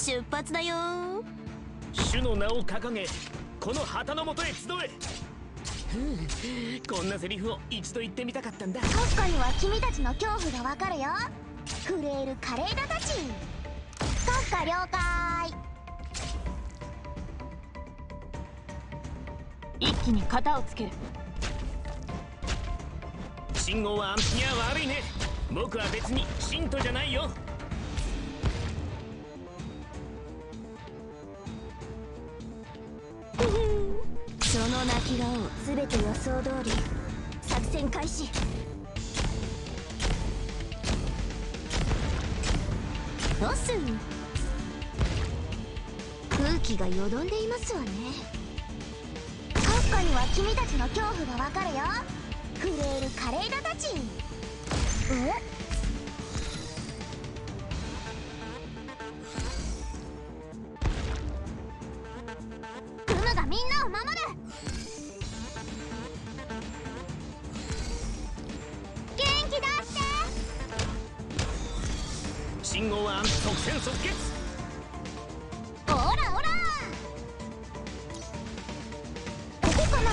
出発だよ。主の名を掲げこの旗のもとへ集え。こんなセリフを一度言ってみたかったんだ。国家には君たちの恐怖がわかるよ。震える華麗だたち。国家了解。一気に型をつける。信号はいや悪いね。僕は別に信徒じゃないよの泣き顔全て予想通り作戦開始。ロス。空気がよどんでいますわね。国家には君たちの恐怖がわかるよ。震える華麗なたち。信号は即戦即決。オラオラここかな。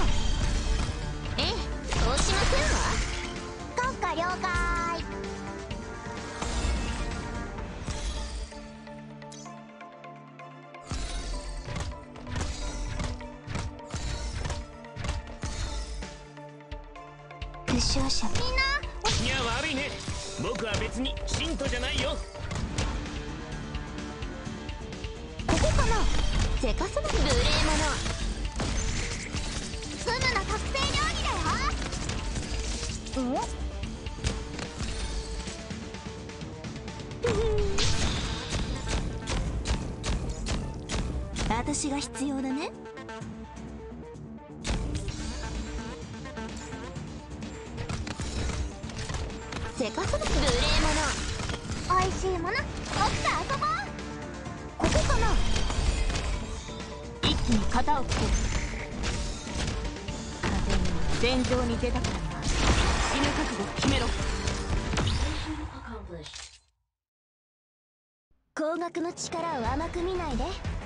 ええそうしませんわ。国家了解。負傷者みんないや悪いね。僕は別に信徒じゃないよせかすな無礼者フムの特製料理だよん私が必要だね。せかすな無礼者おいしいもの。型をつける風に戦場に出たからには死ぬ覚悟を決めろ。高額の力を甘く見ないで。